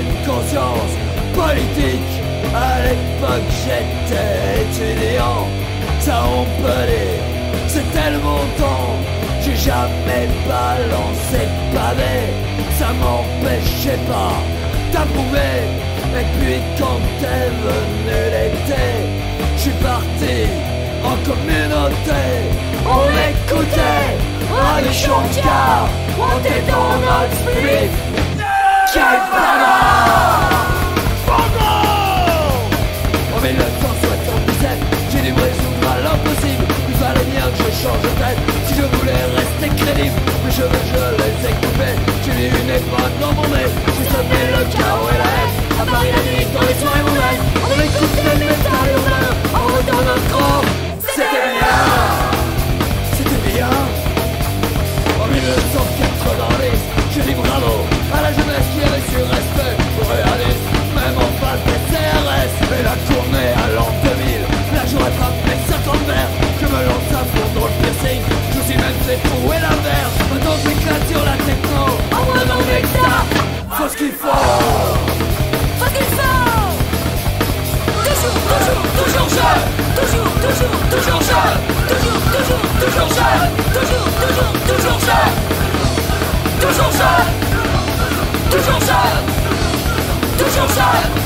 une conscience politique. À l'époque j'étais étudiant, ça on peut dire, c'était le montant. J'ai jamais balancé de pavé, ça m'empêchait pas d'approuver. Et puis quand est venu l'été, je suis parti en communauté. On écoutait Georgia, what did Donald speak? 아!